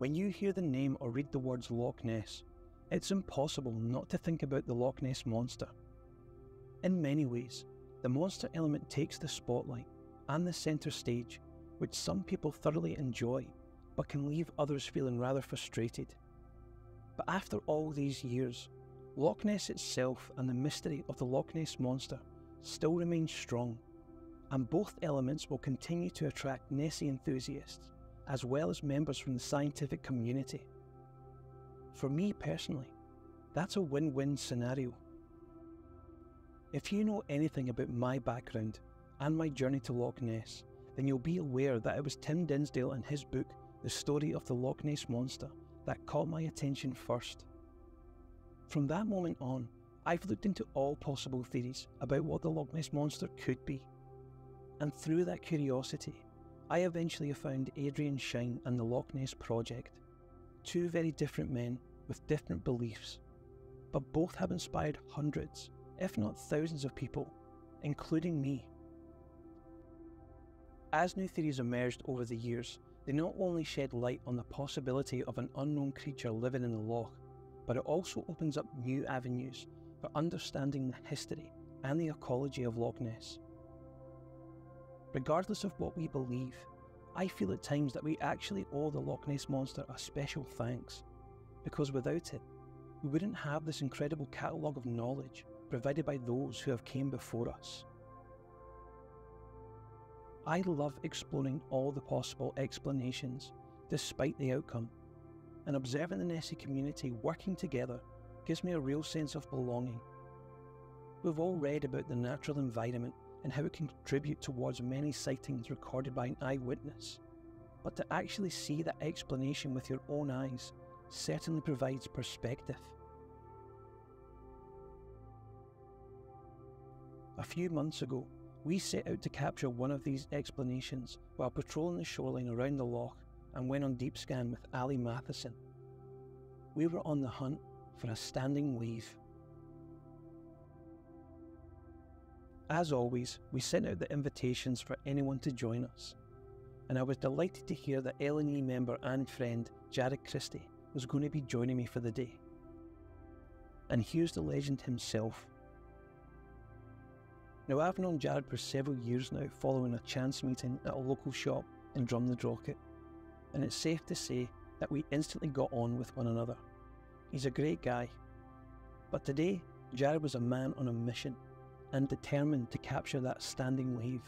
When you hear the name or read the words Loch Ness, it's impossible not to think about the Loch Ness Monster. In many ways, the monster element takes the spotlight and the centre stage, which some people thoroughly enjoy, but can leave others feeling rather frustrated. But after all these years, Loch Ness itself and the mystery of the Loch Ness Monster still remain strong, and both elements will continue to attract Nessie enthusiasts as well as members from the scientific community. For me personally, that's a win win scenario. If you know anything about my background and my journey to Loch Ness, then you'll be aware that it was Tim Dinsdale and his book, The Story of the Loch Ness Monster, that caught my attention first. From that moment on, I've looked into all possible theories about what the Loch Ness Monster could be. And through that curiosity, I eventually found Adrian Shine and the Loch Ness Project. Two very different men with different beliefs, but both have inspired hundreds, if not thousands of people, including me. As new theories emerged over the years, they not only shed light on the possibility of an unknown creature living in the loch, but it also opens up new avenues for understanding the history and the ecology of Loch Ness. Regardless of what we believe, I feel at times that we actually owe the Loch Ness Monster a special thanks, because without it, we wouldn't have this incredible catalogue of knowledge provided by those who have came before us. I love exploring all the possible explanations, despite the outcome, and observing the Nessie community working together gives me a real sense of belonging. We've all read about the natural environment and how it can contribute towards many sightings recorded by an eyewitness. But to actually see that explanation with your own eyes certainly provides perspective. A few months ago, we set out to capture one of these explanations while patrolling the shoreline around the loch and went on deep scan with Ali Matheson. We were on the hunt for a standing wave. As always, we sent out the invitations for anyone to join us, and I was delighted to hear that LNE member and friend Jared Christie was going to be joining me for the day. And here's the legend himself. Now, I've known Jared for several years now following a chance meeting at a local shop in Drumnadrochit, and it's safe to say that we instantly got on with one another. He's a great guy. But today, Jared was a man on a mission and determined to capture that standing wave.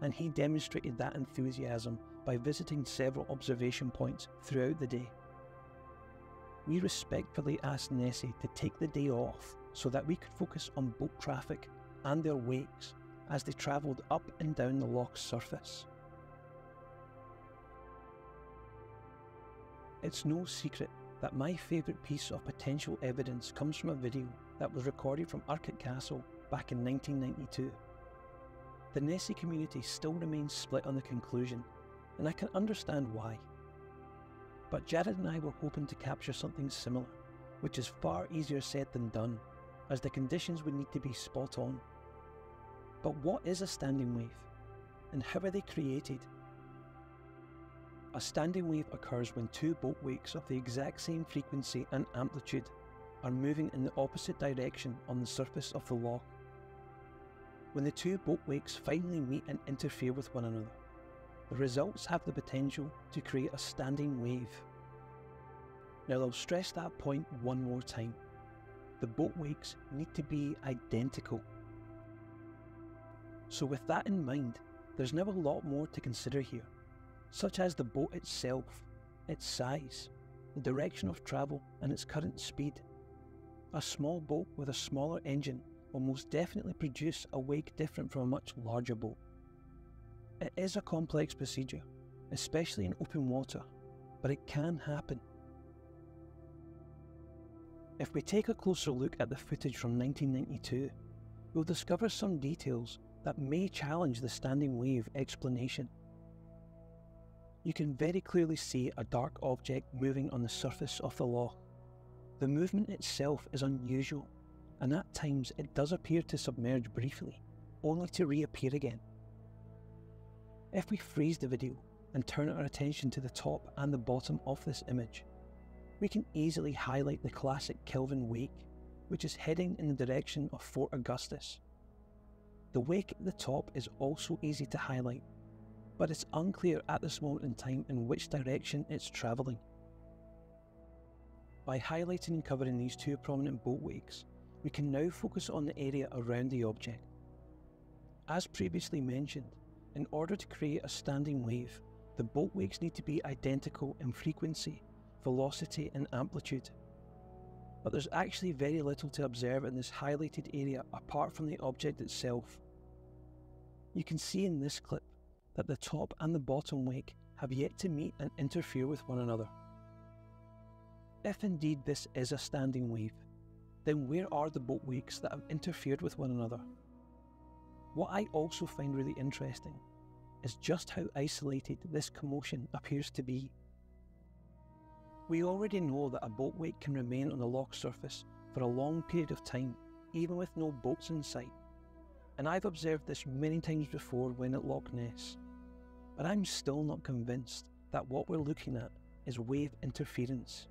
And he demonstrated that enthusiasm by visiting several observation points throughout the day. We respectfully asked Nessie to take the day off so that we could focus on boat traffic and their wakes as they travelled up and down the loch's surface. It's no secret that my favourite piece of potential evidence comes from a video that was recorded from Urquhart Castle back in 1992. The Nessie community still remains split on the conclusion, and I can understand why. But Jared and I were hoping to capture something similar, which is far easier said than done, as the conditions would need to be spot on. But what is a standing wave, and how are they created? A standing wave occurs when two boat wakes of the exact same frequency and amplitude are moving in the opposite direction on the surface of the loch when the two boat wakes finally meet and interfere with one another. The results have the potential to create a standing wave. Now I'll stress that point one more time. The boat wakes need to be identical. So with that in mind, there's now a lot more to consider here, such as the boat itself, its size, the direction of travel and its current speed. A small boat with a smaller engine will most definitely produce a wake different from a much larger boat. It is a complex procedure, especially in open water, but it can happen. If we take a closer look at the footage from 1992, we'll discover some details that may challenge the standing wave explanation. You can very clearly see a dark object moving on the surface of the loch. The movement itself is unusual and at times it does appear to submerge briefly, only to reappear again. If we freeze the video and turn our attention to the top and the bottom of this image, we can easily highlight the classic Kelvin wake, which is heading in the direction of Fort Augustus. The wake at the top is also easy to highlight, but it's unclear at this moment in time in which direction it's travelling. By highlighting and covering these two prominent boat wakes, we can now focus on the area around the object. As previously mentioned, in order to create a standing wave, the boat wakes need to be identical in frequency, velocity and amplitude. But there's actually very little to observe in this highlighted area apart from the object itself. You can see in this clip that the top and the bottom wake have yet to meet and interfere with one another. If indeed this is a standing wave, then where are the boat wakes that have interfered with one another? What I also find really interesting is just how isolated this commotion appears to be. We already know that a boat wake can remain on the loch surface for a long period of time, even with no boats in sight. And I've observed this many times before when at Loch Ness. But I'm still not convinced that what we're looking at is wave interference.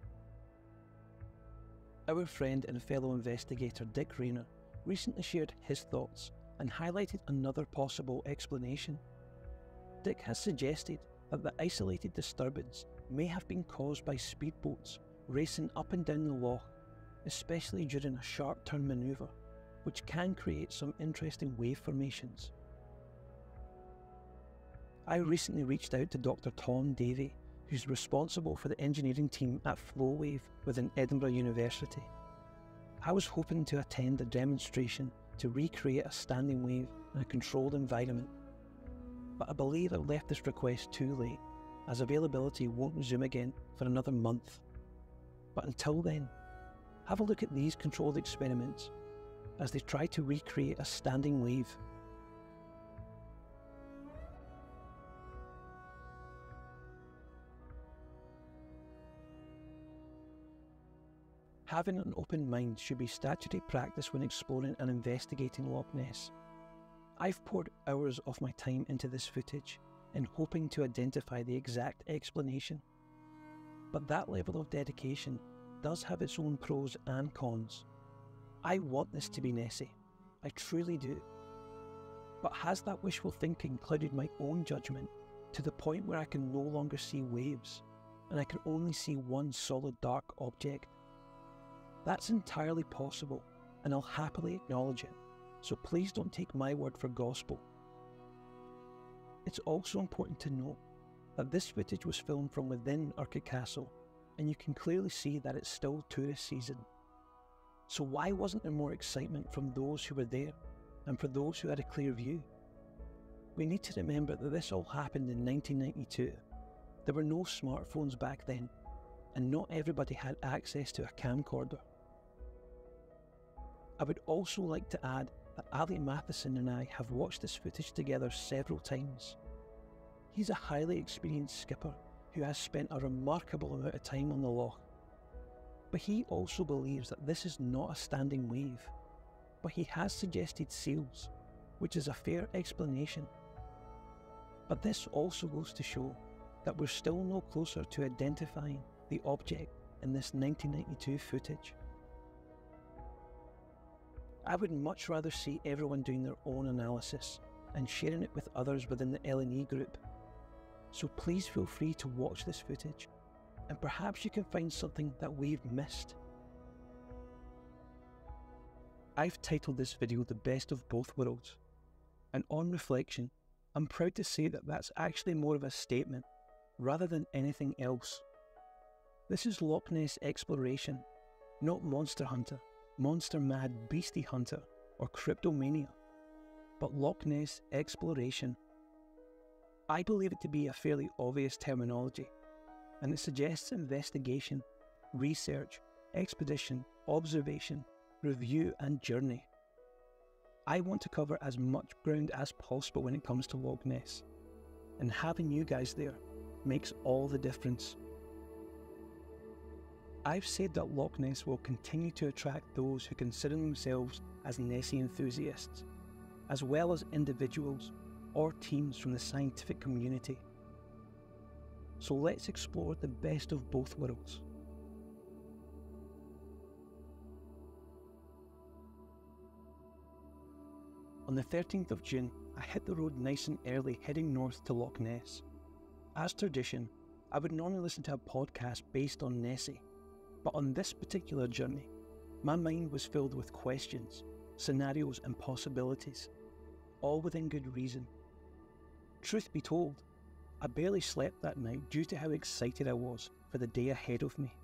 Our friend and fellow investigator Dick Raynor recently shared his thoughts and highlighted another possible explanation. Dick has suggested that the isolated disturbance may have been caused by speedboats racing up and down the loch, especially during a sharp turn manoeuvre, which can create some interesting wave formations. I recently reached out to Dr. Tom Davey who's responsible for the engineering team at FloWave within Edinburgh University. I was hoping to attend a demonstration to recreate a standing wave in a controlled environment, but I believe I left this request too late, as availability won't resume again for another month. But until then, have a look at these controlled experiments as they try to recreate a standing wave Having an open mind should be statutory practice when exploring and investigating Loch Ness. I've poured hours of my time into this footage in hoping to identify the exact explanation. But that level of dedication does have its own pros and cons. I want this to be Nessie, I truly do. But has that wishful thinking clouded my own judgment to the point where I can no longer see waves and I can only see one solid dark object? That's entirely possible, and I'll happily acknowledge it, so please don't take my word for gospel. It's also important to note that this footage was filmed from within Urquhart Castle, and you can clearly see that it's still tourist season. So why wasn't there more excitement from those who were there and for those who had a clear view? We need to remember that this all happened in 1992. There were no smartphones back then, and not everybody had access to a camcorder. I would also like to add that Ali Matheson and I have watched this footage together several times. He's a highly experienced skipper who has spent a remarkable amount of time on the loch. But he also believes that this is not a standing wave, but he has suggested seals, which is a fair explanation. But this also goes to show that we're still no closer to identifying the object in this 1992 footage. I would much rather see everyone doing their own analysis and sharing it with others within the LNE group. So please feel free to watch this footage and perhaps you can find something that we've missed. I've titled this video The Best of Both Worlds, and on reflection, I'm proud to say that that's actually more of a statement rather than anything else. This is Loch Ness exploration, not Monster Hunter monster mad beastie hunter, or cryptomania, but Loch Ness exploration. I believe it to be a fairly obvious terminology, and it suggests investigation, research, expedition, observation, review, and journey. I want to cover as much ground as possible when it comes to Loch Ness, and having you guys there makes all the difference. I've said that Loch Ness will continue to attract those who consider themselves as Nessie enthusiasts, as well as individuals or teams from the scientific community. So let's explore the best of both worlds. On the 13th of June, I hit the road nice and early heading north to Loch Ness. As tradition, I would normally listen to a podcast based on Nessie, but on this particular journey, my mind was filled with questions, scenarios, and possibilities, all within good reason. Truth be told, I barely slept that night due to how excited I was for the day ahead of me.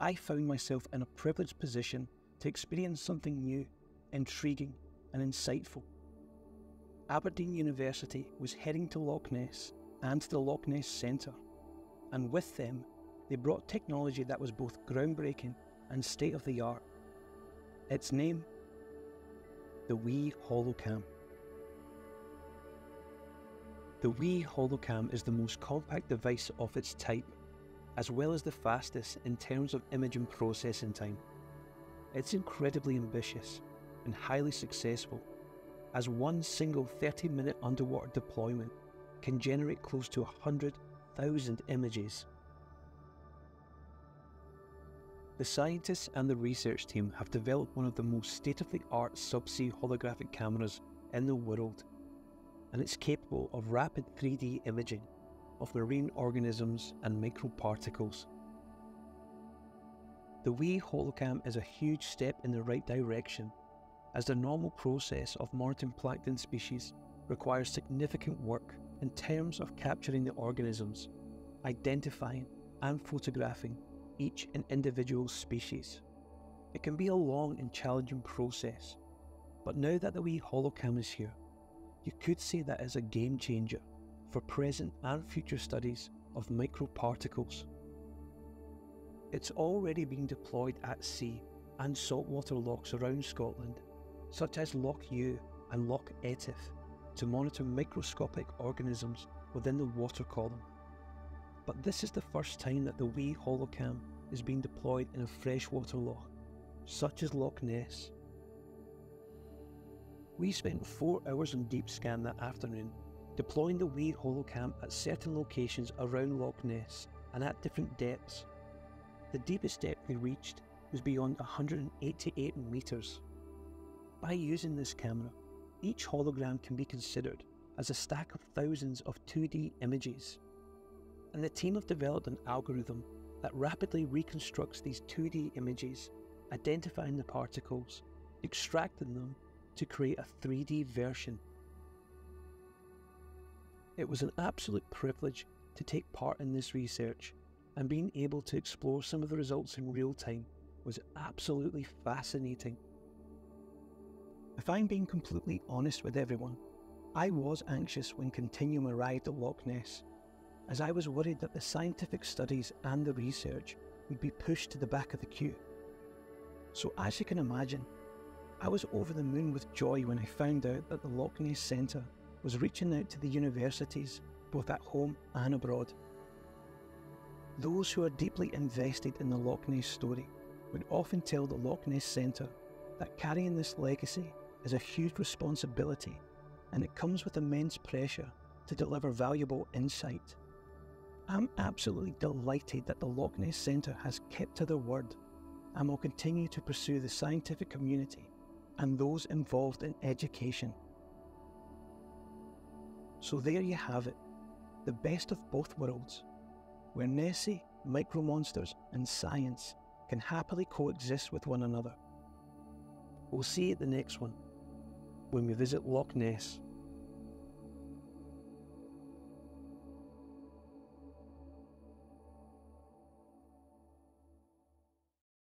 I found myself in a privileged position to experience something new, intriguing, and insightful. Aberdeen University was heading to Loch Ness and to the Loch Ness Centre, and with them, they brought technology that was both groundbreaking and state of the art. Its name? The Wee Holocam. The Wee Holocam is the most compact device of its type, as well as the fastest in terms of image and processing time. It's incredibly ambitious and highly successful, as one single 30 minute underwater deployment can generate close to 100,000 images. The scientists and the research team have developed one of the most state of the art subsea holographic cameras in the world and it's capable of rapid 3D imaging of marine organisms and microparticles. The Wee Holocam is a huge step in the right direction, as the normal process of monitoring plankton species requires significant work in terms of capturing the organisms, identifying and photographing each and individual species. It can be a long and challenging process, but now that the wee Holocam is here, you could say that is a game changer for present and future studies of microparticles. It's already being deployed at sea and saltwater lochs around Scotland, such as Loch Ewe and Loch Etive, to monitor microscopic organisms within the water column. But this is the first time that the Wee Holocam is being deployed in a freshwater loch, such as Loch Ness, we spent four hours on deep scan that afternoon, deploying the Wee Holocam at certain locations around Loch Ness and at different depths. The deepest depth we reached was beyond 188 metres. By using this camera, each hologram can be considered as a stack of thousands of 2D images. And the team have developed an algorithm that rapidly reconstructs these 2D images, identifying the particles, extracting them, to create a 3D version. It was an absolute privilege to take part in this research, and being able to explore some of the results in real time was absolutely fascinating. If I'm being completely honest with everyone, I was anxious when Continuum arrived at Loch Ness, as I was worried that the scientific studies and the research would be pushed to the back of the queue. So, as you can imagine, I was over the moon with joy when I found out that the Loch Ness Centre was reaching out to the universities, both at home and abroad. Those who are deeply invested in the Loch Ness story would often tell the Loch Ness Centre that carrying this legacy is a huge responsibility and it comes with immense pressure to deliver valuable insight. I'm absolutely delighted that the Loch Ness Centre has kept to their word and will continue to pursue the scientific community and those involved in education. So there you have it, the best of both worlds, where Nessie, micro monsters, and science can happily coexist with one another. We'll see you at the next one when we visit Loch Ness.